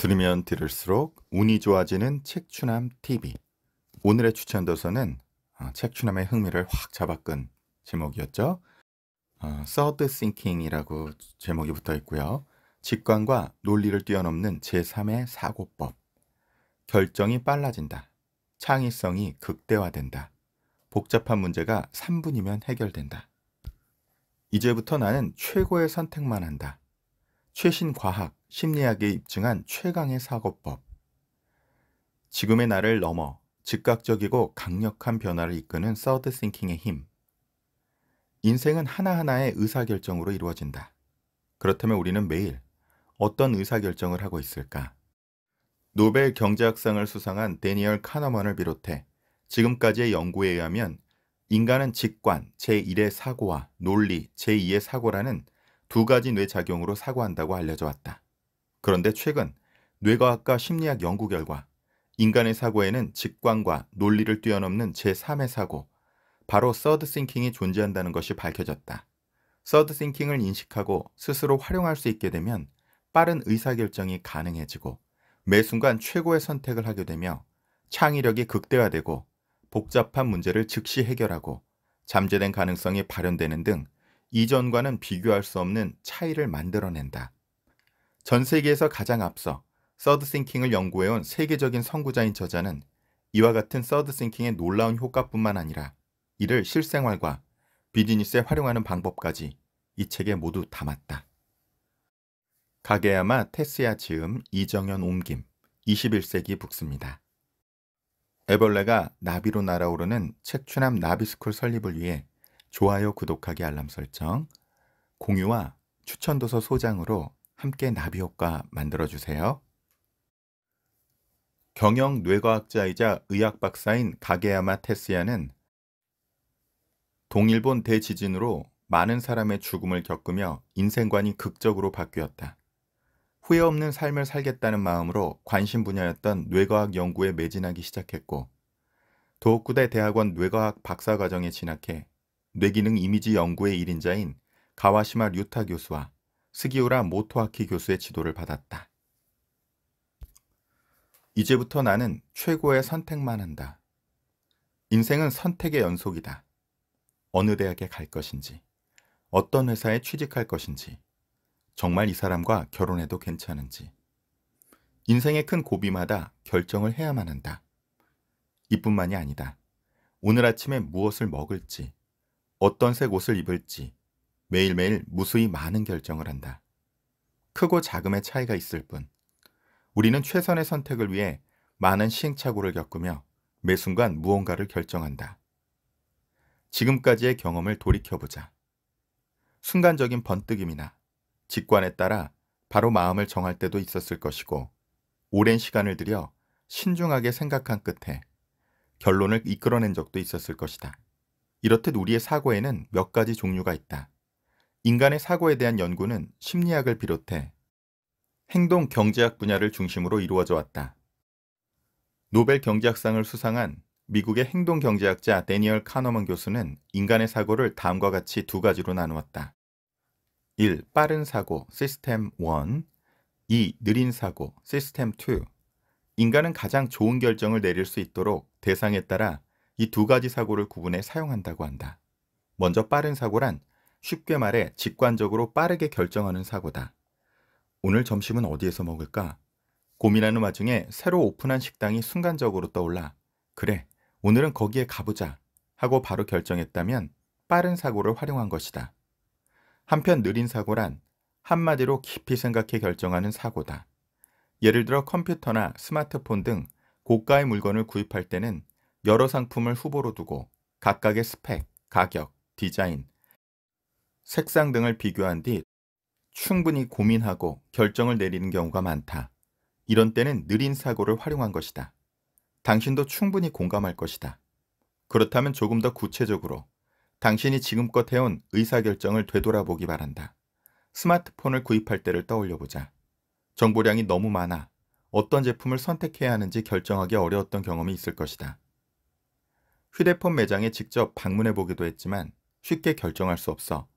들으면 들을수록 운이 좋아지는 책추남 TV. 오늘의 추천 도서는 어, 책추남의 흥미를 확 잡아끈 제목이었죠. 어, Third Thinking이라고 제목이 붙어 있고요. 직관과 논리를 뛰어넘는 제3의 사고법. 결정이 빨라진다. 창의성이 극대화된다. 복잡한 문제가 3분이면 해결된다. 이제부터 나는 최고의 선택만 한다. 최신 과학, 심리학이 입증한 최강의 사고법. 지금의 나를 넘어 즉각적이고 강력한 변화를 이끄는 서드 싱킹의 힘. 인생은 하나하나의 의사결정으로 이루어진다. 그렇다면 우리는 매일 어떤 의사결정을 하고 있을까? 노벨 경제학상을 수상한 대니얼 카너먼을 비롯해 지금까지의 연구에 의하면 인간은 직관, 제1의 사고와 논리, 제2의 사고라는 두 가지 뇌작용으로 사고한다고 알려져 왔다. 그런데 최근 뇌과학과 심리학 연구 결과 인간의 사고에는 직관과 논리를 뛰어넘는 제3의 사고, 바로 서드 싱킹이 존재한다는 것이 밝혀졌다. third thinking을 인식하고 스스로 활용할 수 있게 되면 빠른 의사결정이 가능해지고 매 순간 최고의 선택을 하게 되며 창의력이 극대화되고 복잡한 문제를 즉시 해결하고 잠재된 가능성이 발현되는 등 이전과는 비교할 수 없는 차이를 만들어낸다. 전 세계에서 가장 앞서 third thinking을 연구해온 세계적인 선구자인 저자는 이와 같은 서드 싱킹의 놀라운 효과뿐만 아니라 이를 실생활과 비즈니스에 활용하는 방법까지 이 책에 모두 담았다. 가게야마 데쓰야 지음 이정현 옮김 21세기 북스입니다. 애벌레가 나비로 날아오르는 책추남 나비스쿨 설립을 위해 좋아요, 구독하기, 알람 설정, 공유와 추천도서 소장으로 함께 나비 효과 만들어주세요. 경영 뇌과학자이자 의학 박사인 가게야마 테스야는 동일본 대지진으로 많은 사람의 죽음을 겪으며 인생관이 극적으로 바뀌었다. 후회 없는 삶을 살겠다는 마음으로 관심 분야였던 뇌과학 연구에 매진하기 시작했고 도호쿠대 대학원 뇌과학 박사과정에 진학해 뇌기능 이미지 연구의 1인자인 가와시마 류타 교수와 스기우라 모토아키 교수의 지도를 받았다. 이제부터 나는 최고의 선택만 한다. 인생은 선택의 연속이다. 어느 대학에 갈 것인지, 어떤 회사에 취직할 것인지, 정말 이 사람과 결혼해도 괜찮은지. 인생의 큰 고비마다 결정을 해야만 한다. 이뿐만이 아니다. 오늘 아침에 무엇을 먹을지, 어떤 색 옷을 입을지 매일매일 무수히 많은 결정을 한다. 크고 작음의 차이가 있을 뿐 우리는 최선의 선택을 위해 많은 시행착오를 겪으며 매 순간 무언가를 결정한다. 지금까지의 경험을 돌이켜보자. 순간적인 번뜩임이나 직관에 따라 바로 마음을 정할 때도 있었을 것이고 오랜 시간을 들여 신중하게 생각한 끝에 결론을 이끌어낸 적도 있었을 것이다. 이렇듯 우리의 사고에는 몇 가지 종류가 있다. 인간의 사고에 대한 연구는 심리학을 비롯해 행동 경제학 분야를 중심으로 이루어져 왔다. 노벨 경제학상을 수상한 미국의 행동 경제학자 데니얼 카너먼 교수는 인간의 사고를 다음과 같이 두 가지로 나누었다. 1. 빠른 사고 시스템 1 2. 느린 사고 시스템 2 인간은 가장 좋은 결정을 내릴 수 있도록 대상에 따라 이 두 가지 사고를 구분해 사용한다고 한다. 먼저 빠른 사고란 쉽게 말해 직관적으로 빠르게 결정하는 사고다. 오늘 점심은 어디에서 먹을까? 고민하는 와중에 새로 오픈한 식당이 순간적으로 떠올라 그래 오늘은 거기에 가보자 하고 바로 결정했다면 빠른 사고를 활용한 것이다. 한편 느린 사고란 한마디로 깊이 생각해 결정하는 사고다. 예를 들어 컴퓨터나 스마트폰 등 고가의 물건을 구입할 때는 여러 상품을 후보로 두고 각각의 스펙, 가격, 디자인, 색상 등을 비교한 뒤 충분히 고민하고 결정을 내리는 경우가 많다. 이런 때는 느린 사고를 활용한 것이다. 당신도 충분히 공감할 것이다. 그렇다면 조금 더 구체적으로 당신이 지금껏 해온 의사결정을 되돌아보기 바란다. 스마트폰을 구입할 때를 떠올려보자. 정보량이 너무 많아 어떤 제품을 선택해야 하는지 결정하기 어려웠던 경험이 있을 것이다. 휴대폰 매장에 직접 방문해 보기도 했지만 쉽게 결정할 수 없어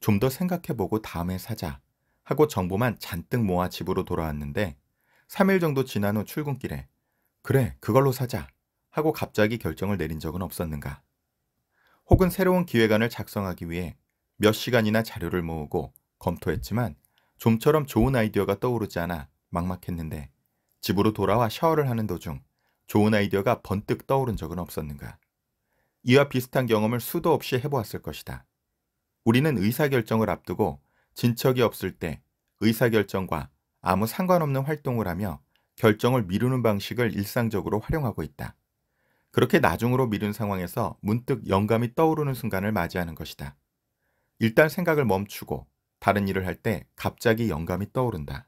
좀 더 생각해 보고 다음에 사자 하고 정보만 잔뜩 모아 집으로 돌아왔는데 3일 정도 지난 후 출근길에 그래, 그걸로 사자 하고 갑자기 결정을 내린 적은 없었는가? 혹은 새로운 기획안을 작성하기 위해 몇 시간이나 자료를 모으고 검토했지만 좀처럼 좋은 아이디어가 떠오르지 않아 막막했는데 집으로 돌아와 샤워를 하는 도중 좋은 아이디어가 번뜩 떠오른 적은 없었는가? 이와 비슷한 경험을 수도 없이 해보았을 것이다. 우리는 의사결정을 앞두고 진척이 없을 때 의사결정과 아무 상관없는 활동을 하며 결정을 미루는 방식을 일상적으로 활용하고 있다. 그렇게 나중으로 미룬 상황에서 문득 영감이 떠오르는 순간을 맞이하는 것이다. 일단 생각을 멈추고 다른 일을 할 때 갑자기 영감이 떠오른다.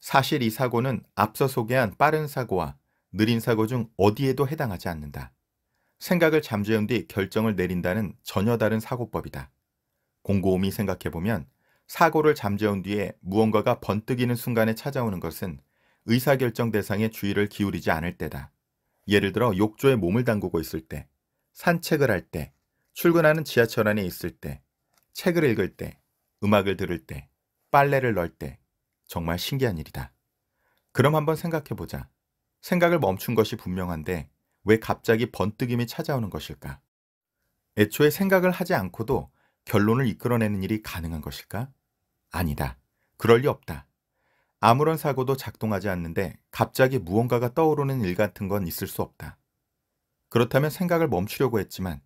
사실 이 사고는 앞서 소개한 빠른 사고와 느린 사고 중 어디에도 해당하지 않는다. 생각을 잠재운 뒤 결정을 내린다는 전혀 다른 사고법이다. 공고음이 생각해보면 사고를 잠재운 뒤에 무언가가 번뜩이는 순간에 찾아오는 것은 의사결정 대상에 주의를 기울이지 않을 때다. 예를 들어 욕조에 몸을 담그고 있을 때, 산책을 할 때, 출근하는 지하철 안에 있을 때, 책을 읽을 때, 음악을 들을 때, 빨래를 넣을 때, 정말 신기한 일이다. 그럼 한번 생각해 보자. 생각을 멈춘 것이 분명한데 왜 갑자기 번뜩임이 찾아오는 것일까? 애초에 생각을 하지 않고도 결론을 이끌어내는 일이 가능한 것일까? 아니다. 그럴 리 없다. 아무런 사고도 작동하지 않는데 갑자기 무언가가 떠오르는 일 같은 건 있을 수 없다. 그렇다면 생각을 멈추려고 했지만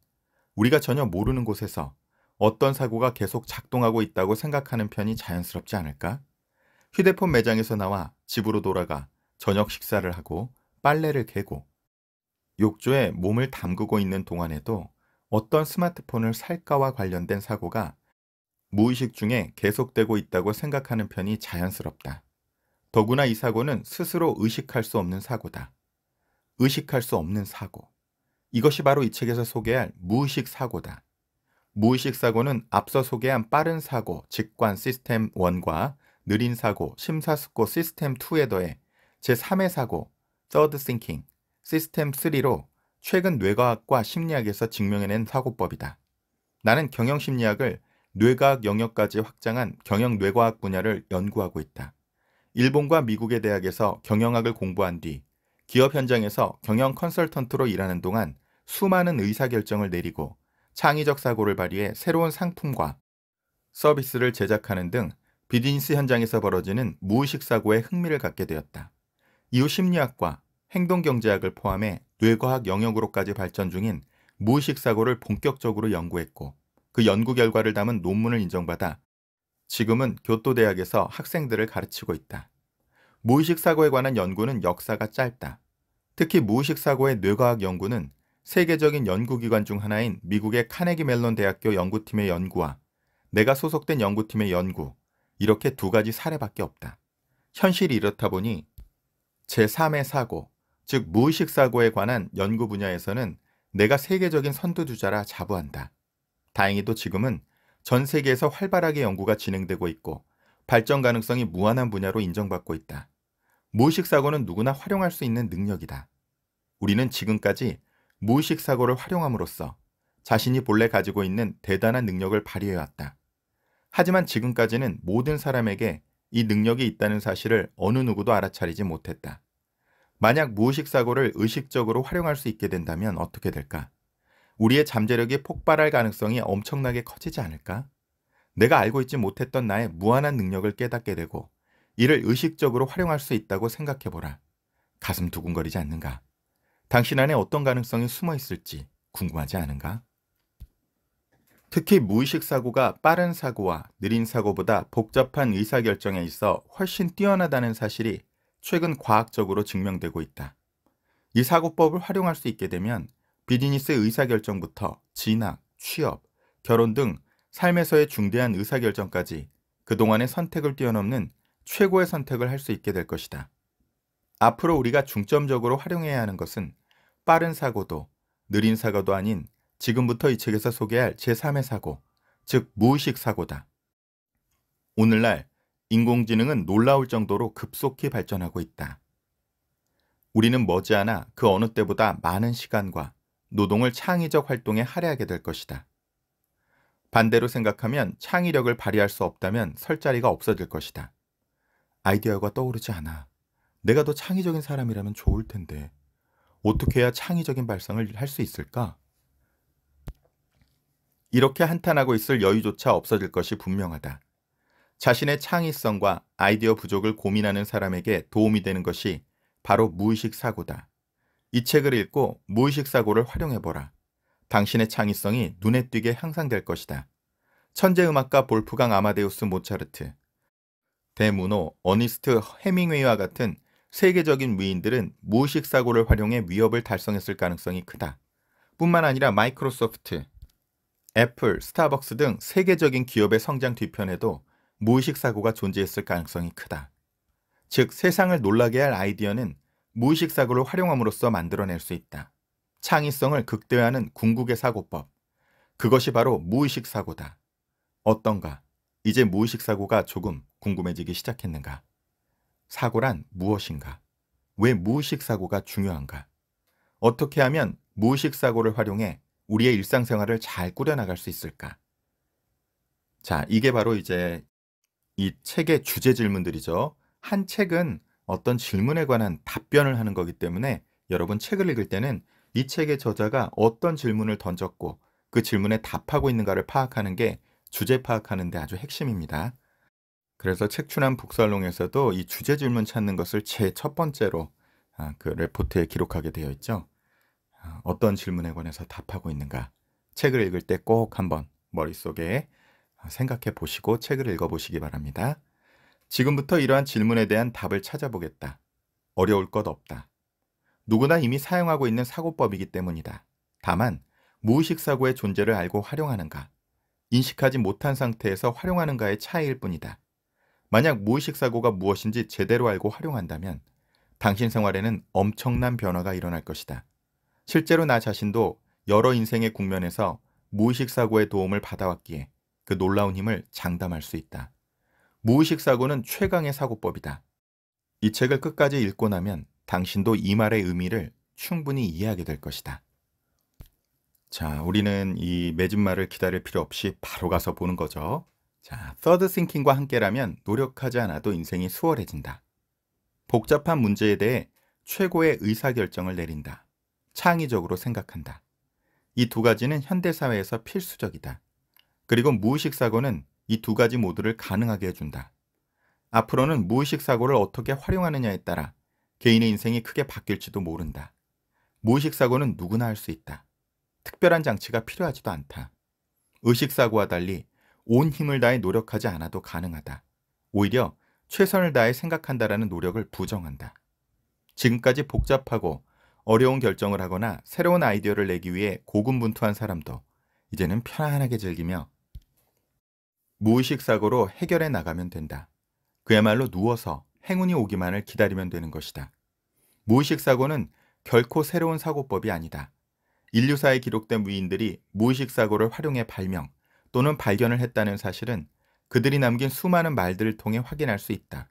우리가 전혀 모르는 곳에서 어떤 사고가 계속 작동하고 있다고 생각하는 편이 자연스럽지 않을까? 휴대폰 매장에서 나와 집으로 돌아가 저녁 식사를 하고 빨래를 개고 욕조에 몸을 담그고 있는 동안에도 어떤 스마트폰을 살까와 관련된 사고가 무의식 중에 계속되고 있다고 생각하는 편이 자연스럽다. 더구나 이 사고는 스스로 의식할 수 없는 사고다. 의식할 수 없는 사고. 이것이 바로 이 책에서 소개할 무의식 사고다. 무의식 사고는 앞서 소개한 빠른 사고, 직관 시스템 1과 느린 사고, 심사숙고 시스템 2에 더해 제3의 사고, third thinking, 시스템 3로 최근 뇌과학과 심리학에서 증명해낸 사고법이다. 나는 경영심리학을 뇌과학 영역까지 확장한 경영 뇌과학 분야를 연구하고 있다. 일본과 미국의 대학에서 경영학을 공부한 뒤 기업 현장에서 경영 컨설턴트로 일하는 동안 수많은 의사결정을 내리고 창의적 사고를 발휘해 새로운 상품과 서비스를 제작하는 등 비즈니스 현장에서 벌어지는 무의식 사고에 흥미를 갖게 되었다. 이후 심리학과 행동경제학을 포함해 뇌과학 영역으로까지 발전 중인 무의식 사고를 본격적으로 연구했고 그 연구 결과를 담은 논문을 인정받아 지금은 교토대학에서 학생들을 가르치고 있다. 무의식 사고에 관한 연구는 역사가 짧다. 특히 무의식 사고의 뇌과학 연구는 세계적인 연구기관 중 하나인 미국의 카네기 멜론 대학교 연구팀의 연구와 내가 소속된 연구팀의 연구, 이렇게 두 가지 사례밖에 없다. 현실이 이렇다 보니 제3의 사고, 즉 무의식 사고에 관한 연구 분야에서는 내가 세계적인 선두주자라 자부한다. 다행히도 지금은 전 세계에서 활발하게 연구가 진행되고 있고 발전 가능성이 무한한 분야로 인정받고 있다. 무의식 사고는 누구나 활용할 수 있는 능력이다. 우리는 지금까지 무의식 사고를 활용함으로써 자신이 본래 가지고 있는 대단한 능력을 발휘해왔다. 하지만 지금까지는 모든 사람에게 이 능력이 있다는 사실을 어느 누구도 알아차리지 못했다. 만약 무의식 사고를 의식적으로 활용할 수 있게 된다면 어떻게 될까? 우리의 잠재력이 폭발할 가능성이 엄청나게 커지지 않을까? 내가 알고 있지 못했던 나의 무한한 능력을 깨닫게 되고 이를 의식적으로 활용할 수 있다고 생각해보라. 가슴 두근거리지 않는가? 당신 안에 어떤 가능성이 숨어 있을지 궁금하지 않은가? 특히 무의식 사고가 빠른 사고와 느린 사고보다 복잡한 의사결정에 있어 훨씬 뛰어나다는 사실이 최근 과학적으로 증명되고 있다. 이 사고법을 활용할 수 있게 되면 비즈니스 의사결정부터 진학, 취업, 결혼 등 삶에서의 중대한 의사결정까지 그동안의 선택을 뛰어넘는 최고의 선택을 할 수 있게 될 것이다. 앞으로 우리가 중점적으로 활용해야 하는 것은 빠른 사고도 느린 사고도 아닌 지금부터 이 책에서 소개할 제3의 사고, 즉 무의식 사고다. 오늘날 인공지능은 놀라울 정도로 급속히 발전하고 있다. 우리는 머지않아 그 어느 때보다 많은 시간과 노동을 창의적 활동에 할애하게 될 것이다. 반대로 생각하면 창의력을 발휘할 수 없다면 설 자리가 없어질 것이다. 아이디어가 떠오르지 않아. 내가 더 창의적인 사람이라면 좋을 텐데 어떻게 해야 창의적인 발상을 할 수 있을까? 이렇게 한탄하고 있을 여유조차 없어질 것이 분명하다. 자신의 창의성과 아이디어 부족을 고민하는 사람에게 도움이 되는 것이 바로 무의식 사고다. 이 책을 읽고 무의식 사고를 활용해보라. 당신의 창의성이 눈에 띄게 향상될 것이다. 천재 음악가 볼프강 아마데우스 모차르트, 대문호 어니스트 헤밍웨이와 같은 세계적인 위인들은 무의식 사고를 활용해 위업을 달성했을 가능성이 크다. 뿐만 아니라 마이크로소프트, 애플, 스타벅스 등 세계적인 기업의 성장 뒤편에도 무의식 사고가 존재했을 가능성이 크다. 즉, 세상을 놀라게 할 아이디어는 무의식 사고를 활용함으로써 만들어낼 수 있다. 창의성을 극대화하는 궁극의 사고법. 그것이 바로 무의식 사고다. 어떤가? 이제 무의식 사고가 조금 궁금해지기 시작했는가? 사고란 무엇인가? 왜 무의식 사고가 중요한가? 어떻게 하면 무의식 사고를 활용해 우리의 일상생활을 잘 꾸려나갈 수 있을까? 자, 이게 바로 이제 이 책의 주제 질문들이죠. 한 책은 어떤 질문에 관한 답변을 하는 거기 때문에 여러분 책을 읽을 때는 이 책의 저자가 어떤 질문을 던졌고 그 질문에 답하고 있는가를 파악하는 게 주제 파악하는 데 아주 핵심입니다. 그래서 책춘한 북살롱에서도 이 주제 질문 찾는 것을 제 첫 번째로 아, 그 레포트에 기록하게 되어 있죠. 아, 어떤 질문에 관해서 답하고 있는가. 책을 읽을 때 꼭 한번 머릿속에 생각해 보시고 책을 읽어 보시기 바랍니다. 지금부터 이러한 질문에 대한 답을 찾아보겠다. 어려울 것 없다. 누구나 이미 사용하고 있는 사고법이기 때문이다. 다만 무의식 사고의 존재를 알고 활용하는가, 인식하지 못한 상태에서 활용하는가의 차이일 뿐이다. 만약 무의식 사고가 무엇인지 제대로 알고 활용한다면 당신 생활에는 엄청난 변화가 일어날 것이다. 실제로 나 자신도 여러 인생의 국면에서 무의식 사고의 도움을 받아왔기에 그 놀라운 힘을 장담할 수 있다. 무의식 사고는 최강의 사고법이다. 이 책을 끝까지 읽고 나면 당신도 이 말의 의미를 충분히 이해하게 될 것이다. 자, 우리는 이 맺은 말을 기다릴 필요 없이 바로 가서 보는 거죠. 자, 서드 싱킹과 함께라면 노력하지 않아도 인생이 수월해진다. 복잡한 문제에 대해 최고의 의사결정을 내린다. 창의적으로 생각한다. 이 두 가지는 현대사회에서 필수적이다. 그리고 무의식 사고는 이 두 가지 모두를 가능하게 해준다. 앞으로는 무의식 사고를 어떻게 활용하느냐에 따라 개인의 인생이 크게 바뀔지도 모른다. 무의식 사고는 누구나 할 수 있다. 특별한 장치가 필요하지도 않다. 의식 사고와 달리 온 힘을 다해 노력하지 않아도 가능하다. 오히려 최선을 다해 생각한다라는 노력을 부정한다. 지금까지 복잡하고 어려운 결정을 하거나 새로운 아이디어를 내기 위해 고군분투한 사람도 이제는 편안하게 즐기며 무의식 사고로 해결해 나가면 된다. 그야말로 누워서 행운이 오기만을 기다리면 되는 것이다. 무의식 사고는 결코 새로운 사고법이 아니다. 인류사에 기록된 위인들이 무의식 사고를 활용해 발명, 또는 발견을 했다는 사실은 그들이 남긴 수많은 말들을 통해 확인할 수 있다.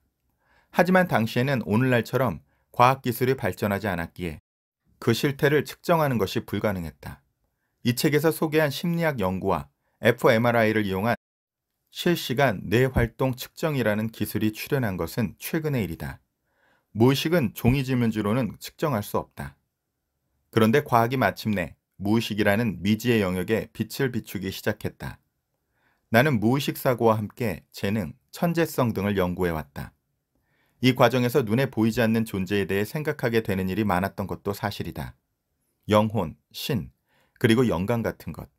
하지만 당시에는 오늘날처럼 과학기술이 발전하지 않았기에 그 실태를 측정하는 것이 불가능했다. 이 책에서 소개한 심리학 연구와 fMRI를 이용한 실시간 뇌활동 측정이라는 기술이 출현한 것은 최근의 일이다. 무의식은 종이 지문지로는 측정할 수 없다. 그런데 과학이 마침내 무의식이라는 미지의 영역에 빛을 비추기 시작했다. 나는 무의식 사고와 함께 재능, 천재성 등을 연구해왔다. 이 과정에서 눈에 보이지 않는 존재에 대해 생각하게 되는 일이 많았던 것도 사실이다. 영혼, 신, 그리고 영감 같은 것.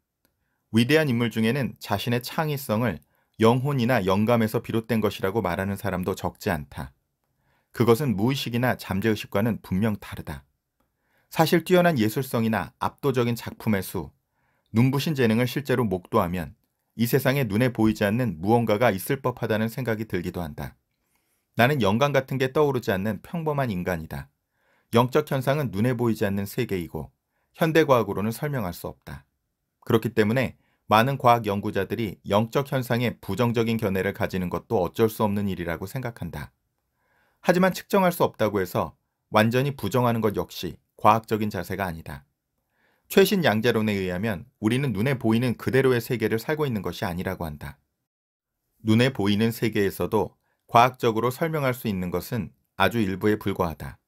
위대한 인물 중에는 자신의 창의성을 영혼이나 영감에서 비롯된 것이라고 말하는 사람도 적지 않다. 그것은 무의식이나 잠재의식과는 분명 다르다. 사실 뛰어난 예술성이나 압도적인 작품의 수, 눈부신 재능을 실제로 목도하면 이 세상에 눈에 보이지 않는 무언가가 있을 법하다는 생각이 들기도 한다. 나는 영감 같은 게 떠오르지 않는 평범한 인간이다. 영적 현상은 눈에 보이지 않는 세계이고 현대 과학으로는 설명할 수 없다. 그렇기 때문에 많은 과학 연구자들이 영적 현상에 부정적인 견해를 가지는 것도 어쩔 수 없는 일이라고 생각한다. 하지만 측정할 수 없다고 해서 완전히 부정하는 것 역시 과학적인 자세가 아니다. 최신 양자론에 의하면 우리는 눈에 보이는 그대로의 세계를 살고 있는 것이 아니라고 한다. 눈에 보이는 세계에서도 과학적으로 설명할 수 있는 것은 아주 일부에 불과하다.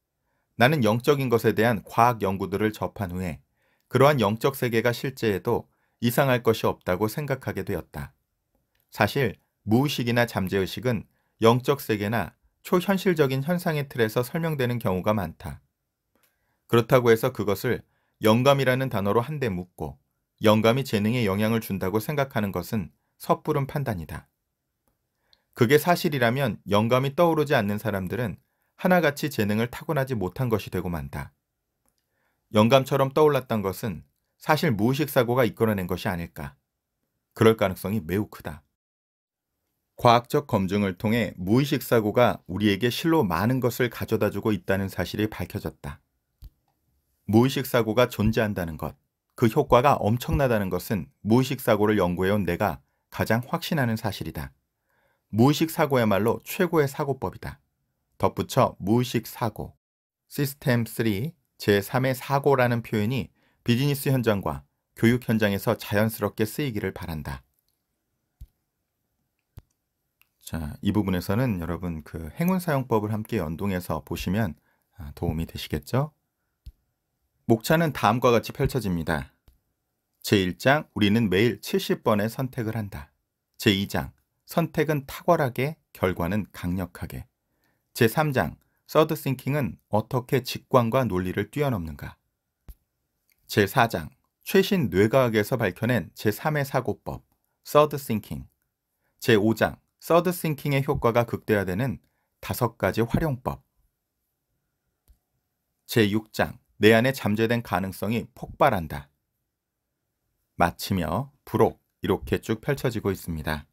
나는 영적인 것에 대한 과학 연구들을 접한 후에 그러한 영적 세계가 실제에도 이상할 것이 없다고 생각하게 되었다. 사실 무의식이나 잠재의식은 영적 세계나 초현실적인 현상의 틀에서 설명되는 경우가 많다. 그렇다고 해서 그것을 영감이라는 단어로 한데 묶고 영감이 재능에 영향을 준다고 생각하는 것은 섣부른 판단이다. 그게 사실이라면 영감이 떠오르지 않는 사람들은 하나같이 재능을 타고나지 못한 것이 되고 만다. 영감처럼 떠올랐던 것은 사실 무의식 사고가 이끌어낸 것이 아닐까. 그럴 가능성이 매우 크다. 과학적 검증을 통해 무의식 사고가 우리에게 실로 많은 것을 가져다 주고 있다는 사실이 밝혀졌다. 무의식 사고가 존재한다는 것, 그 효과가 엄청나다는 것은 무의식 사고를 연구해온 내가 가장 확신하는 사실이다. 무의식 사고야말로 최고의 사고법이다. 덧붙여 무의식 사고, 시스템 3, 제3의 사고라는 표현이 비즈니스 현장과 교육 현장에서 자연스럽게 쓰이기를 바란다. 자, 이 부분에서는 여러분 그 행운 사용법을 함께 연동해서 보시면 아, 도움이 되시겠죠? 목차는 다음과 같이 펼쳐집니다. 제1장 우리는 매일 70번의 선택을 한다. 제2장 선택은 탁월하게 결과는 강력하게 제3장 third thinking은 어떻게 직관과 논리를 뛰어넘는가 제4장 최신 뇌과학에서 밝혀낸 제3의 사고법 third thinking 제5장 서드 싱킹의 효과가 극대화되는 다섯 가지 활용법 제6장 내 안에 잠재된 가능성이 폭발한다. 마치며 부록 이렇게 쭉 펼쳐지고 있습니다.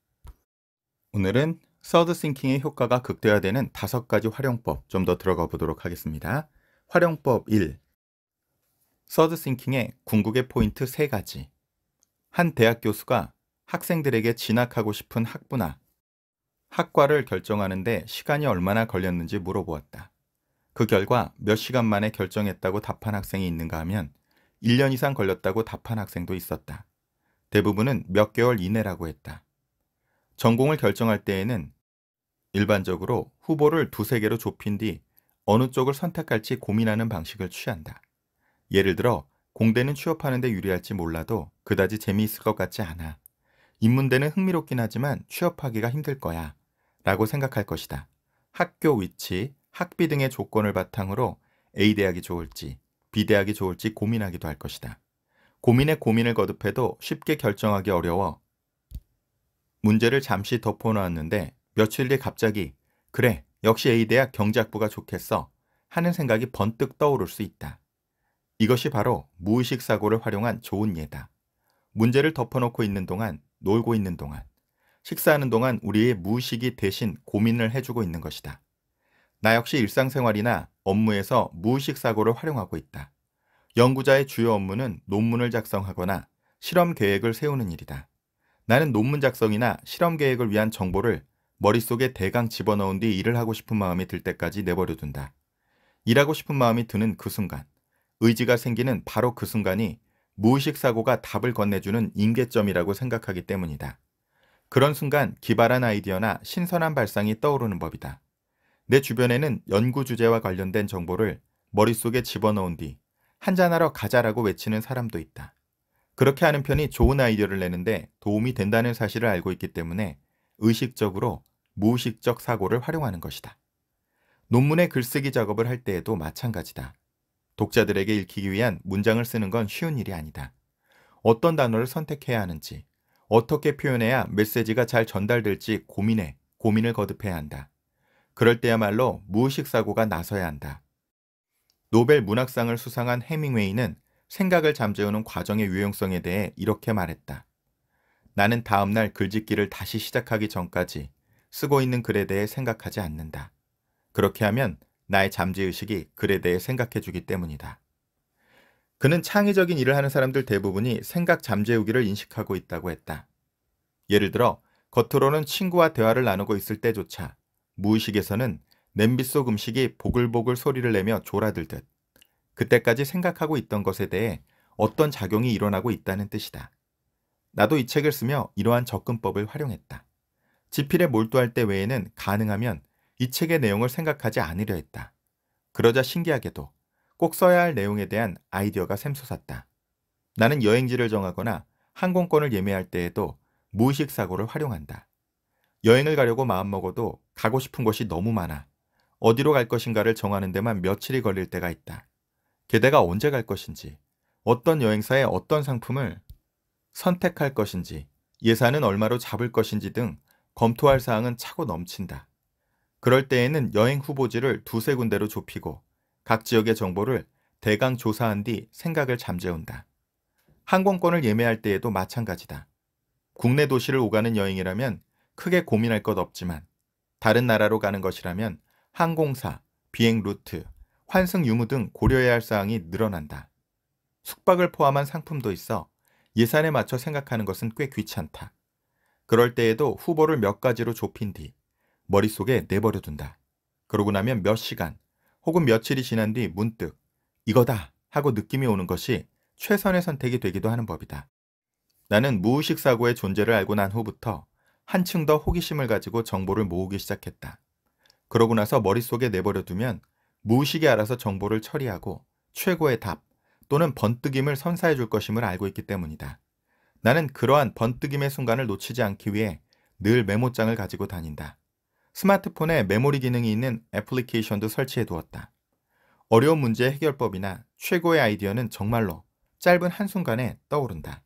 오늘은 서드 싱킹의 효과가 극대화되는 다섯 가지 활용법 좀 더 들어가 보도록 하겠습니다. 활용법 1. third thinking의 궁극의 포인트 세 가지. 한 대학 교수가 학생들에게 진학하고 싶은 학부나 학과를 결정하는데 시간이 얼마나 걸렸는지 물어보았다. 그 결과 몇 시간 만에 결정했다고 답한 학생이 있는가 하면 1년 이상 걸렸다고 답한 학생도 있었다. 대부분은 몇 개월 이내라고 했다. 전공을 결정할 때에는 일반적으로 후보를 두세 개로 좁힌 뒤 어느 쪽을 선택할지 고민하는 방식을 취한다. 예를 들어 공대는 취업하는 데 유리할지 몰라도 그다지 재미있을 것 같지 않아. 인문대는 흥미롭긴 하지만 취업하기가 힘들 거야. 라고 생각할 것이다. 학교 위치, 학비 등의 조건을 바탕으로 A 대학이 좋을지 B 대학이 좋을지 고민하기도 할 것이다. 고민에 고민을 거듭해도 쉽게 결정하기 어려워 문제를 잠시 덮어놓았는데 며칠 뒤 갑자기 그래 역시 A 대학 경제학부가 좋겠어 하는 생각이 번뜩 떠오를 수 있다. 이것이 바로 무의식 사고를 활용한 좋은 예다. 문제를 덮어놓고 있는 동안 놀고 있는 동안 식사하는 동안 우리의 무의식이 대신 고민을 해주고 있는 것이다. 나 역시 일상생활이나 업무에서 무의식 사고를 활용하고 있다. 연구자의 주요 업무는 논문을 작성하거나 실험 계획을 세우는 일이다. 나는 논문 작성이나 실험 계획을 위한 정보를 머릿속에 대강 집어넣은 뒤 일을 하고 싶은 마음이 들 때까지 내버려 둔다. 일하고 싶은 마음이 드는 그 순간, 의지가 생기는 바로 그 순간이 무의식 사고가 답을 건네주는 임계점이라고 생각하기 때문이다. 그런 순간 기발한 아이디어나 신선한 발상이 떠오르는 법이다. 내 주변에는 연구 주제와 관련된 정보를 머릿속에 집어넣은 뒤 한잔하러 가자라고 외치는 사람도 있다. 그렇게 하는 편이 좋은 아이디어를 내는데 도움이 된다는 사실을 알고 있기 때문에 의식적으로 무의식적 사고를 활용하는 것이다. 논문의 글쓰기 작업을 할 때에도 마찬가지다. 독자들에게 읽히기 위한 문장을 쓰는 건 쉬운 일이 아니다. 어떤 단어를 선택해야 하는지, 어떻게 표현해야 메시지가 잘 전달될지 고민해, 고민을 거듭해야 한다. 그럴 때야말로 무의식 사고가 나서야 한다. 노벨 문학상을 수상한 해밍웨이는 생각을 잠재우는 과정의 유용성에 대해 이렇게 말했다. 나는 다음날 글짓기를 다시 시작하기 전까지 쓰고 있는 글에 대해 생각하지 않는다. 그렇게 하면 나의 잠재의식이 글에 대해 생각해 주기 때문이다. 그는 창의적인 일을 하는 사람들 대부분이 생각 잠재우기를 인식하고 있다고 했다. 예를 들어 겉으로는 친구와 대화를 나누고 있을 때조차 무의식에서는 냄비 속 음식이 보글보글 소리를 내며 졸아들듯 그때까지 생각하고 있던 것에 대해 어떤 작용이 일어나고 있다는 뜻이다. 나도 이 책을 쓰며 이러한 접근법을 활용했다. 지필에 몰두할 때 외에는 가능하면 이 책의 내용을 생각하지 않으려 했다. 그러자 신기하게도 꼭 써야 할 내용에 대한 아이디어가 샘솟았다. 나는 여행지를 정하거나 항공권을 예매할 때에도 무의식 사고를 활용한다. 여행을 가려고 마음먹어도 가고 싶은 곳이 너무 많아 어디로 갈 것인가를 정하는 데만 며칠이 걸릴 때가 있다. 게다가 언제 갈 것인지, 어떤 여행사의 어떤 상품을 선택할 것인지, 예산은 얼마로 잡을 것인지 등 검토할 사항은 차고 넘친다. 그럴 때에는 여행 후보지를 두세 군데로 좁히고 각 지역의 정보를 대강 조사한 뒤 생각을 잠재운다. 항공권을 예매할 때에도 마찬가지다. 국내 도시를 오가는 여행이라면 크게 고민할 것 없지만 다른 나라로 가는 것이라면 항공사, 비행 루트, 환승 유무 등 고려해야 할 사항이 늘어난다. 숙박을 포함한 상품도 있어 예산에 맞춰 생각하는 것은 꽤 귀찮다. 그럴 때에도 후보를 몇 가지로 좁힌 뒤 머릿속에 내버려둔다. 그러고 나면 몇 시간 혹은 며칠이 지난 뒤 문득 이거다 하고 느낌이 오는 것이 최선의 선택이 되기도 하는 법이다. 나는 무의식 사고의 존재를 알고 난 후부터 한층 더 호기심을 가지고 정보를 모으기 시작했다. 그러고 나서 머릿속에 내버려두면 무의식이 알아서 정보를 처리하고 최고의 답 또는 번뜩임을 선사해 줄 것임을 알고 있기 때문이다. 나는 그러한 번뜩임의 순간을 놓치지 않기 위해 늘 메모장을 가지고 다닌다. 스마트폰에 메모리 기능이 있는 애플리케이션도 설치해 두었다. 어려운 문제 해결법이나 최고의 아이디어는 정말로 짧은 한순간에 떠오른다.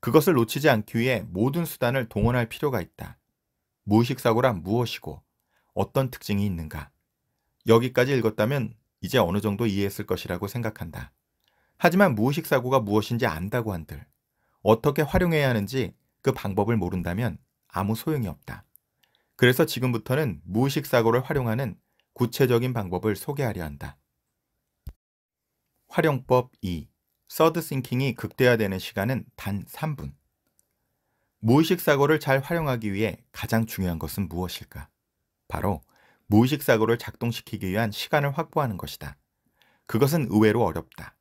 그것을 놓치지 않기 위해 모든 수단을 동원할 필요가 있다. 무의식 사고란 무엇이고 어떤 특징이 있는가? 여기까지 읽었다면 이제 어느 정도 이해했을 것이라고 생각한다. 하지만 무의식 사고가 무엇인지 안다고 한들 어떻게 활용해야 하는지 그 방법을 모른다면 아무 소용이 없다. 그래서 지금부터는 무의식 사고를 활용하는 구체적인 방법을 소개하려 한다. 활용법 2. 서드 싱킹이 극대화되는 시간은 단 3분. 무의식 사고를 잘 활용하기 위해 가장 중요한 것은 무엇일까? 바로 무의식 사고를 작동시키기 위한 시간을 확보하는 것이다. 그것은 의외로 어렵다.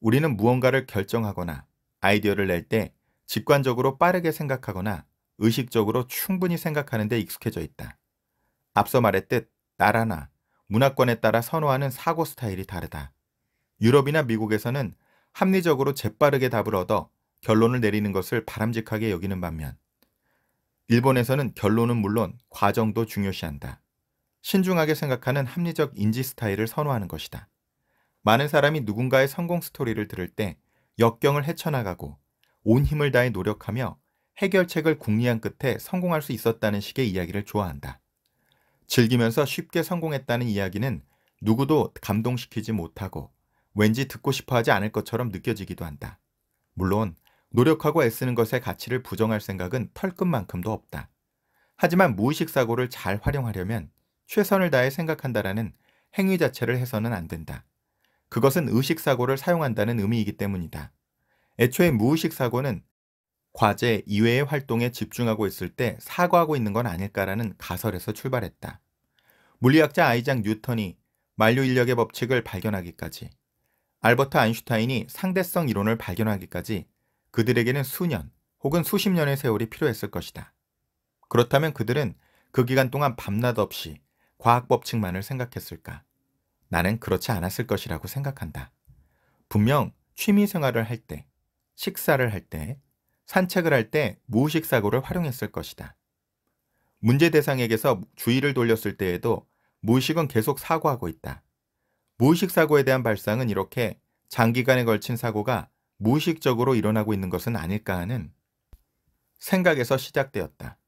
우리는 무언가를 결정하거나 아이디어를 낼 때 직관적으로 빠르게 생각하거나 의식적으로 충분히 생각하는 데 익숙해져 있다. 앞서 말했듯 나라나 문화권에 따라 선호하는 사고 스타일이 다르다. 유럽이나 미국에서는 합리적으로 재빠르게 답을 얻어 결론을 내리는 것을 바람직하게 여기는 반면 일본에서는 결론은 물론 과정도 중요시한다. 신중하게 생각하는 합리적 인지 스타일을 선호하는 것이다. 많은 사람이 누군가의 성공 스토리를 들을 때 역경을 헤쳐나가고 온 힘을 다해 노력하며 해결책을 궁리한 끝에 성공할 수 있었다는 식의 이야기를 좋아한다. 즐기면서 쉽게 성공했다는 이야기는 누구도 감동시키지 못하고 왠지 듣고 싶어 하지 않을 것처럼 느껴지기도 한다. 물론 노력하고 애쓰는 것의 가치를 부정할 생각은 털끝만큼도 없다. 하지만 무의식 사고를 잘 활용하려면 최선을 다해 생각한다라는 행위 자체를 해서는 안 된다. 그것은 의식 사고를 사용한다는 의미이기 때문이다. 애초에 무의식 사고는 과제 이외의 활동에 집중하고 있을 때 사고하고 있는 건 아닐까라는 가설에서 출발했다. 물리학자 아이작 뉴턴이 만류 인력의 법칙을 발견하기까지, 알버트 아인슈타인이 상대성 이론을 발견하기까지 그들에게는 수년 혹은 수십 년의 세월이 필요했을 것이다. 그렇다면 그들은 그 기간 동안 밤낮 없이 과학 법칙만을 생각했을까? 나는 그렇지 않았을 것이라고 생각한다. 분명 취미 생활을 할 때, 식사를 할 때, 산책을 할 때 무의식 사고를 활용했을 것이다. 문제 대상에게서 주의를 돌렸을 때에도 무의식은 계속 사고하고 있다. 무의식 사고에 대한 발상은 이렇게 장기간에 걸친 사고가 무의식적으로 일어나고 있는 것은 아닐까 하는 생각에서 시작되었다.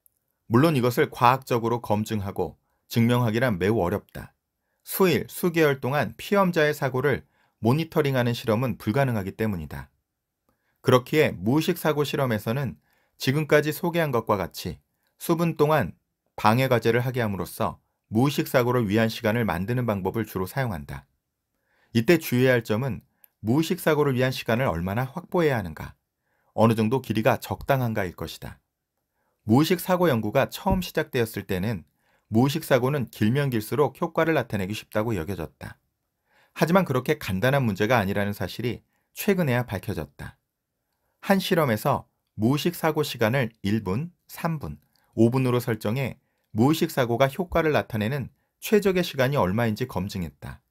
물론 이것을 과학적으로 검증하고 증명하기란 매우 어렵다. 수일, 수개월 동안 피험자의 사고를 모니터링하는 실험은 불가능하기 때문이다. 그렇기에 무의식 사고 실험에서는 지금까지 소개한 것과 같이 수분 동안 방해 과제를 하게 함으로써 무의식 사고를 위한 시간을 만드는 방법을 주로 사용한다. 이때 주의해야 할 점은 무의식 사고를 위한 시간을 얼마나 확보해야 하는가, 어느 정도 길이가 적당한가일 것이다. 무의식 사고 연구가 처음 시작되었을 때는 무의식 사고는 길면 길수록 효과를 나타내기 쉽다고 여겨졌다. 하지만 그렇게 간단한 문제가 아니라는 사실이 최근에야 밝혀졌다. 한 실험에서 무의식 사고 시간을 1분, 3분, 5분으로 설정해 무의식 사고가 효과를 나타내는 최적의 시간이 얼마인지 검증했다.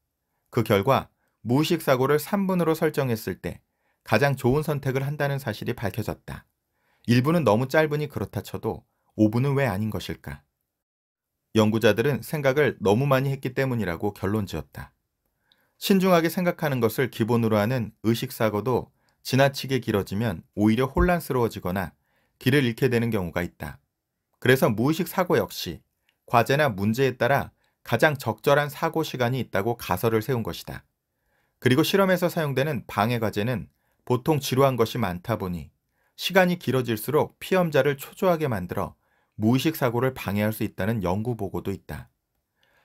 그 결과 무의식 사고를 3분으로 설정했을 때 가장 좋은 선택을 한다는 사실이 밝혀졌다. 1분은 너무 짧으니 그렇다 쳐도 5분은 왜 아닌 것일까? 연구자들은 생각을 너무 많이 했기 때문이라고 결론 지었다. 신중하게 생각하는 것을 기본으로 하는 의식사고도 지나치게 길어지면 오히려 혼란스러워지거나 길을 잃게 되는 경우가 있다. 그래서 무의식 사고 역시 과제나 문제에 따라 가장 적절한 사고 시간이 있다고 가설을 세운 것이다. 그리고 실험에서 사용되는 방해 과제는 보통 지루한 것이 많다 보니 시간이 길어질수록 피험자를 초조하게 만들어 무의식 사고를 방해할 수 있다는 연구 보고도 있다.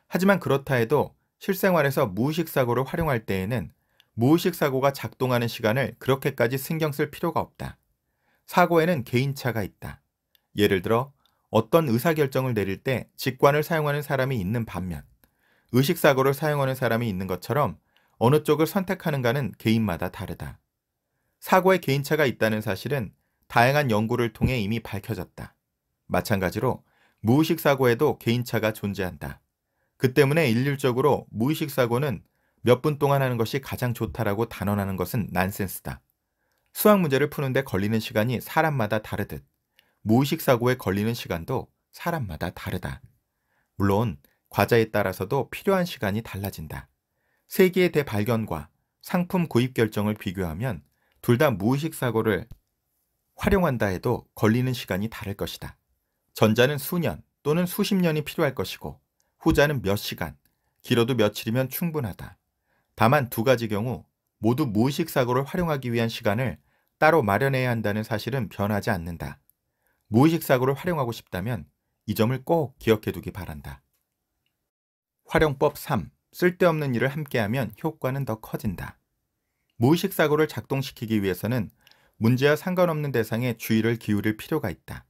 하지만 그렇다 해도 실생활에서 무의식 사고를 활용할 때에는 무의식 사고가 작동하는 시간을 그렇게까지 신경 쓸 필요가 없다. 사고에는 개인차가 있다. 예를 들어 어떤 의사결정을 내릴 때 직관을 사용하는 사람이 있는 반면 의식사고를 사용하는 사람이 있는 것처럼 어느 쪽을 선택하는가는 개인마다 다르다. 사고에 개인차가 있다는 사실은 다양한 연구를 통해 이미 밝혀졌다. 마찬가지로 무의식 사고에도 개인차가 존재한다. 그 때문에 일률적으로 무의식 사고는 몇 분 동안 하는 것이 가장 좋다라고 단언하는 것은 난센스다. 수학 문제를 푸는데 걸리는 시간이 사람마다 다르듯 무의식 사고에 걸리는 시간도 사람마다 다르다. 물론 과자에 따라서도 필요한 시간이 달라진다. 세계의 대발견과 상품 구입 결정을 비교하면 둘 다 무의식 사고를 활용한다 해도 걸리는 시간이 다를 것이다. 전자는 수년 또는 수십 년이 필요할 것이고 후자는 몇 시간, 길어도 며칠이면 충분하다. 다만 두 가지 경우 모두 무의식 사고를 활용하기 위한 시간을 따로 마련해야 한다는 사실은 변하지 않는다. 무의식 사고를 활용하고 싶다면 이 점을 꼭 기억해 두기 바란다. 활용법 3. 쓸데없는 일을 함께하면 효과는 더 커진다. 무의식 사고를 작동시키기 위해서는 문제와 상관없는 대상에 주의를 기울일 필요가 있다.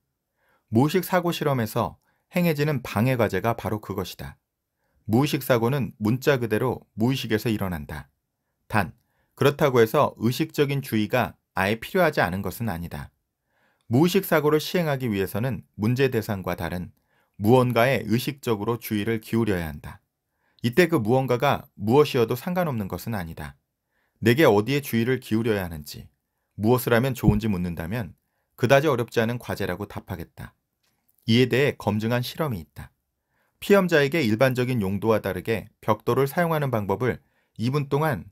무의식 사고 실험에서 행해지는 방해 과제가 바로 그것이다. 무의식 사고는 문자 그대로 무의식에서 일어난다. 단, 그렇다고 해서 의식적인 주의가 아예 필요하지 않은 것은 아니다. 무의식 사고를 시행하기 위해서는 문제 대상과 다른 무언가에 의식적으로 주의를 기울여야 한다. 이때 그 무언가가 무엇이어도 상관없는 것은 아니다. 내게 어디에 주의를 기울여야 하는지, 무엇을 하면 좋은지 묻는다면 그다지 어렵지 않은 과제라고 답하겠다. 이에 대해 검증한 실험이 있다. 피험자에게 일반적인 용도와 다르게 벽돌을 사용하는 방법을 2분 동안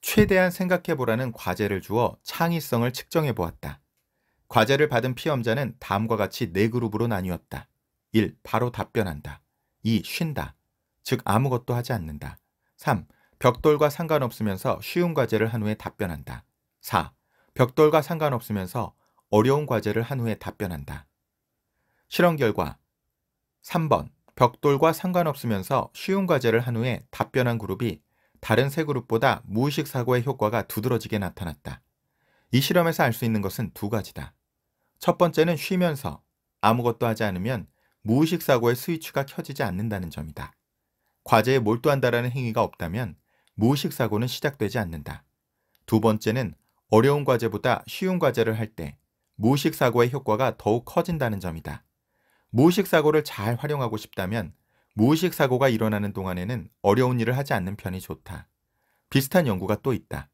최대한 생각해보라는 과제를 주어 창의성을 측정해 보았다. 과제를 받은 피험자는 다음과 같이 네 그룹으로 나뉘었다. 1. 바로 답변한다. 2. 쉰다. 즉 아무것도 하지 않는다. 3. 벽돌과 상관없으면서 쉬운 과제를 한 후에 답변한다. 4. 벽돌과 상관없으면서 어려운 과제를 한 후에 답변한다. 실험 결과 3번 벽돌과 상관없으면서 쉬운 과제를 한 후에 답변한 그룹이 다른 세 그룹보다 무의식 사고의 효과가 두드러지게 나타났다. 이 실험에서 알 수 있는 것은 두 가지다. 첫 번째는 쉬면서 아무것도 하지 않으면 무의식 사고의 스위치가 켜지지 않는다는 점이다. 과제에 몰두한다라는 행위가 없다면 무의식 사고는 시작되지 않는다. 두 번째는 어려운 과제보다 쉬운 과제를 할 때 무의식 사고의 효과가 더욱 커진다는 점이다. 무의식 사고를 잘 활용하고 싶다면 무의식 사고가 일어나는 동안에는 어려운 일을 하지 않는 편이 좋다. 비슷한 연구가 또 있다.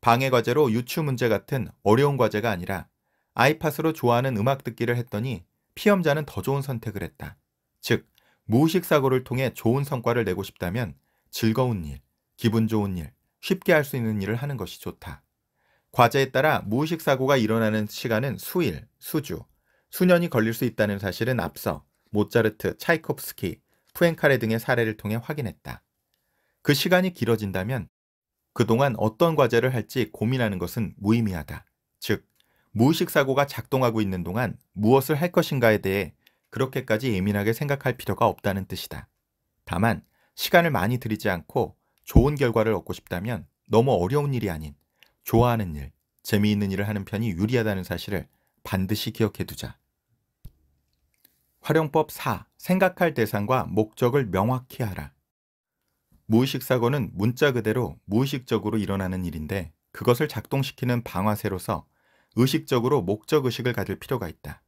방해 과제로 유추 문제 같은 어려운 과제가 아니라 아이팟으로 좋아하는 음악 듣기를 했더니 피험자는 더 좋은 선택을 했다. 즉, 무의식 사고를 통해 좋은 성과를 내고 싶다면 즐거운 일, 기분 좋은 일, 쉽게 할 수 있는 일을 하는 것이 좋다. 과제에 따라 무의식 사고가 일어나는 시간은 수일, 수주, 수년이 걸릴 수 있다는 사실은 앞서 모차르트, 차이콥스키, 푸엔카레 등의 사례를 통해 확인했다. 그 시간이 길어진다면 그동안 어떤 과제를 할지 고민하는 것은 무의미하다. 즉, 무의식 사고가 작동하고 있는 동안 무엇을 할 것인가에 대해 그렇게까지 예민하게 생각할 필요가 없다는 뜻이다. 다만, 시간을 많이 들이지 않고 좋은 결과를 얻고 싶다면 너무 어려운 일이 아닌 좋아하는 일, 재미있는 일을 하는 편이 유리하다는 사실을 반드시 기억해 두자. 활용법 4. 생각할 대상과 목적을 명확히 하라. 무의식 사고는 문자 그대로 무의식적으로 일어나는 일인데 그것을 작동시키는 방아쇠로서 의식적으로 목적 의식을 가질 필요가 있다.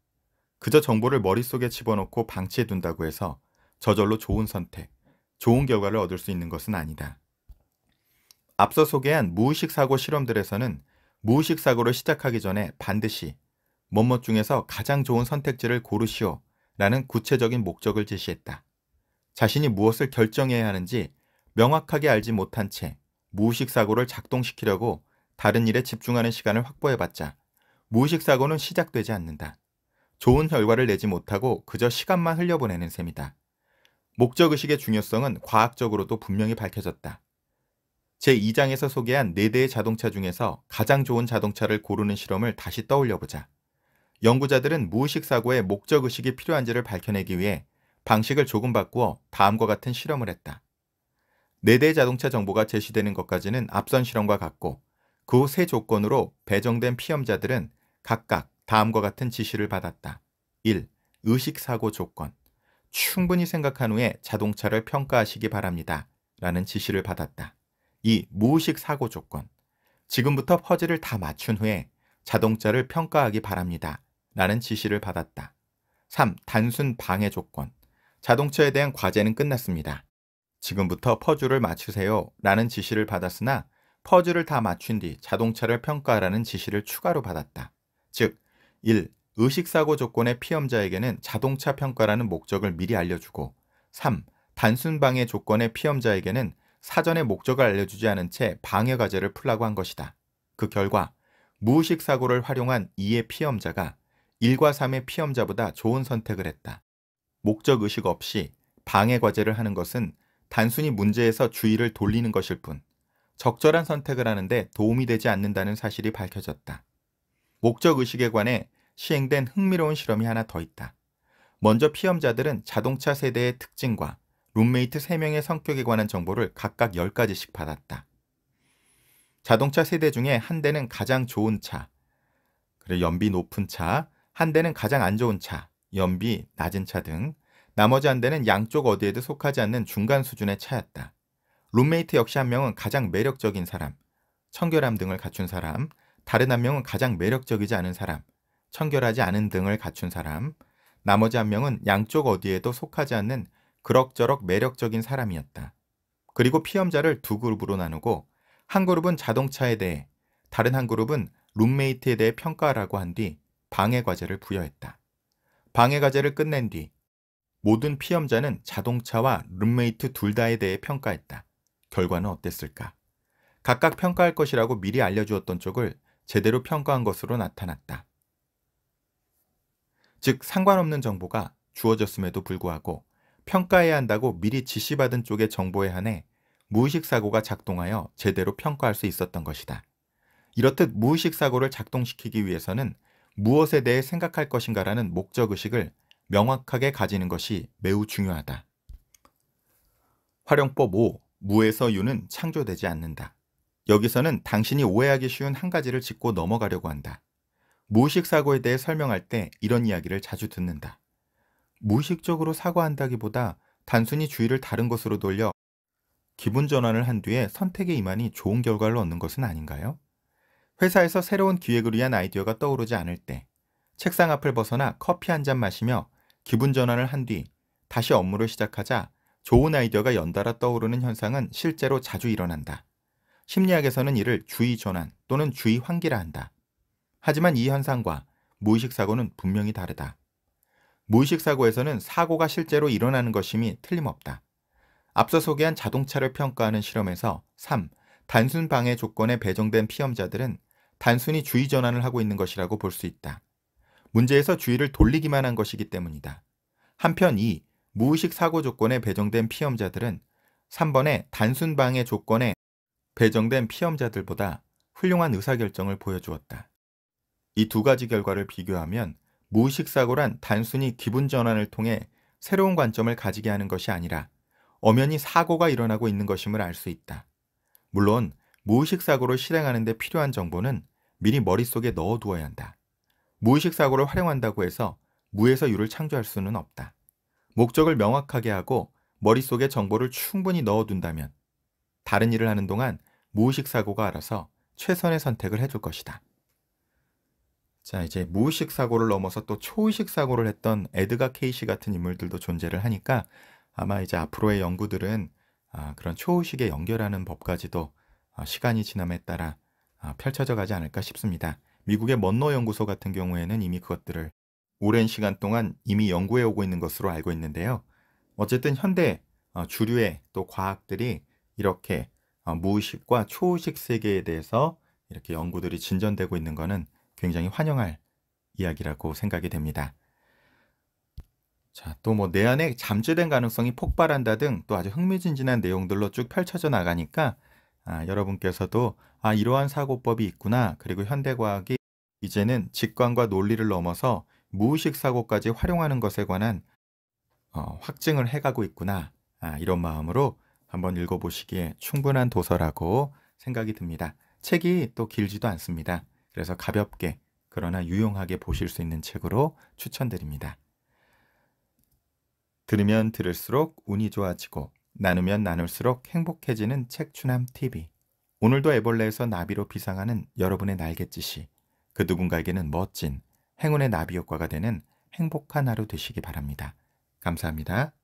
그저 정보를 머릿속에 집어넣고 방치해 둔다고 해서 저절로 좋은 선택, 좋은 결과를 얻을 수 있는 것은 아니다. 앞서 소개한 무의식 사고 실험들에서는 무의식 사고를 시작하기 전에 반드시 뭐뭐 중에서 가장 좋은 선택지를 고르시오 라는 구체적인 목적을 제시했다. 자신이 무엇을 결정해야 하는지 명확하게 알지 못한 채 무의식 사고를 작동시키려고 다른 일에 집중하는 시간을 확보해봤자 무의식 사고는 시작되지 않는다. 좋은 결과를 내지 못하고 그저 시간만 흘려보내는 셈이다. 목적의식의 중요성은 과학적으로도 분명히 밝혀졌다. 제2장에서 소개한 4대의 자동차 중에서 가장 좋은 자동차를 고르는 실험을 다시 떠올려보자. 연구자들은 무의식 사고에 목적 의식이 필요한지를 밝혀내기 위해 방식을 조금 바꾸어 다음과 같은 실험을 했다. 4대 자동차 정보가 제시되는 것까지는 앞선 실험과 같고 그세 조건으로 배정된 피험자들은 각각 다음과 같은 지시를 받았다. 1. 의식사고 조건. 충분히 생각한 후에 자동차를 평가하시기 바랍니다. 라는 지시를 받았다. 2. 무의식 사고 조건. 지금부터 퍼즐을 다 맞춘 후에 자동차를 평가하기 바랍니다. 라는 지시를 받았다. 3. 단순 방해 조건. 자동차에 대한 과제는 끝났습니다. 지금부터 퍼즐을 맞추세요. 라는 지시를 받았으나 퍼즐을 다 맞춘 뒤 자동차를 평가하라는 지시를 추가로 받았다. 즉, 1. 의식사고 조건의 피험자에게는 자동차 평가라는 목적을 미리 알려주고 3. 단순 방해 조건의 피험자에게는 사전에 목적을 알려주지 않은 채 방해 과제를 풀라고 한 것이다. 그 결과 무의식 사고를 활용한 2의 피험자가 1과 3의 피험자보다 좋은 선택을 했다. 목적 의식 없이 방해 과제를 하는 것은 단순히 문제에서 주의를 돌리는 것일 뿐 적절한 선택을 하는데 도움이 되지 않는다는 사실이 밝혀졌다. 목적 의식에 관해 시행된 흥미로운 실험이 하나 더 있다. 먼저 피험자들은 자동차 세대의 특징과 룸메이트 3명의 성격에 관한 정보를 각각 10가지씩 받았다. 자동차 세 대 중에 한 대는 가장 좋은 차, 그리고 연비 높은 차, 한 대는 가장 안 좋은 차, 연비 낮은 차 등 나머지 한 대는 양쪽 어디에도 속하지 않는 중간 수준의 차였다. 룸메이트 역시 한 명은 가장 매력적인 사람, 청결함 등을 갖춘 사람, 다른 한 명은 가장 매력적이지 않은 사람, 청결하지 않은 등을 갖춘 사람, 나머지 한 명은 양쪽 어디에도 속하지 않는 그럭저럭 매력적인 사람이었다. 그리고 피험자를 두 그룹으로 나누고 한 그룹은 자동차에 대해, 다른 한 그룹은 룸메이트에 대해 평가하라고 한 뒤 방해 과제를 부여했다. 방해 과제를 끝낸 뒤 모든 피험자는 자동차와 룸메이트 둘 다에 대해 평가했다. 결과는 어땠을까? 각각 평가할 것이라고 미리 알려주었던 쪽을 제대로 평가한 것으로 나타났다. 즉, 상관없는 정보가 주어졌음에도 불구하고 평가해야 한다고 미리 지시받은 쪽의 정보에 한해 무의식 사고가 작동하여 제대로 평가할 수 있었던 것이다. 이렇듯 무의식 사고를 작동시키기 위해서는 무엇에 대해 생각할 것인가라는 목적의식을 명확하게 가지는 것이 매우 중요하다. 활용법 5. 무에서 유는 창조되지 않는다. 여기서는 당신이 오해하기 쉬운 한 가지를 짚고 넘어가려고 한다. 무의식 사고에 대해 설명할 때 이런 이야기를 자주 듣는다. 무의식적으로 사과한다기보다 단순히 주의를 다른 것으로 돌려 기분 전환을 한 뒤에 선택에 임하니 좋은 결과를 얻는 것은 아닌가요? 회사에서 새로운 기획을 위한 아이디어가 떠오르지 않을 때 책상 앞을 벗어나 커피 한 잔 마시며 기분 전환을 한 뒤 다시 업무를 시작하자 좋은 아이디어가 연달아 떠오르는 현상은 실제로 자주 일어난다. 심리학에서는 이를 주의 전환 또는 주의 환기라 한다. 하지만 이 현상과 무의식 사고는 분명히 다르다. 무의식 사고에서는 사고가 실제로 일어나는 것임이 틀림없다. 앞서 소개한 자동차를 평가하는 실험에서 3. 단순 방해 조건에 배정된 피험자들은 단순히 주의 전환을 하고 있는 것이라고 볼 수 있다. 문제에서 주의를 돌리기만 한 것이기 때문이다. 한편 이 무의식 사고 조건에 배정된 피험자들은 3번의 단순 방해 조건에 배정된 피험자들보다 훌륭한 의사결정을 보여주었다. 이 두 가지 결과를 비교하면 무의식 사고란 단순히 기분 전환을 통해 새로운 관점을 가지게 하는 것이 아니라 엄연히 사고가 일어나고 있는 것임을 알 수 있다. 물론 무의식 사고를 실행하는 데 필요한 정보는 미리 머릿속에 넣어두어야 한다. 무의식 사고를 활용한다고 해서 무에서 유를 창조할 수는 없다. 목적을 명확하게 하고 머릿속에 정보를 충분히 넣어둔다면 다른 일을 하는 동안 무의식 사고가 알아서 최선의 선택을 해줄 것이다. 자, 이제 무의식 사고를 넘어서 또 초의식 사고를 했던 에드가 케이시 같은 인물들도 존재를 하니까 아마 이제 앞으로의 연구들은 아, 그런 초의식에 연결하는 법까지도 아, 시간이 지남에 따라 아, 펼쳐져 가지 않을까 싶습니다. 미국의 먼로 연구소 같은 경우에는 이미 그것들을 오랜 시간 동안 이미 연구해 오고 있는 것으로 알고 있는데요. 어쨌든 현대 어, 주류의 또 과학들이 이렇게 어, 무의식과 초의식 세계에 대해서 이렇게 연구들이 진전되고 있는 것은 굉장히 환영할 이야기라고 생각이 됩니다. 자, 또 뭐 내 안에 잠재된 가능성이 폭발한다 등 또 아주 흥미진진한 내용들로 쭉 펼쳐져 나가니까 아, 여러분께서도 아, 이러한 사고법이 있구나. 그리고 현대과학이 이제는 직관과 논리를 넘어서 무의식 사고까지 활용하는 것에 관한 어, 확증을 해가고 있구나. 아, 이런 마음으로 한번 읽어보시기에 충분한 도서라고 생각이 듭니다. 책이 또 길지도 않습니다. 그래서 가볍게 그러나 유용하게 보실 수 있는 책으로 추천드립니다. 들으면 들을수록 운이 좋아지고 나누면 나눌수록 행복해지는 책추남 TV. 오늘도 애벌레에서 나비로 비상하는 여러분의 날갯짓이 그 누군가에게는 멋진 행운의 나비 효과가 되는 행복한 하루 되시기 바랍니다. 감사합니다.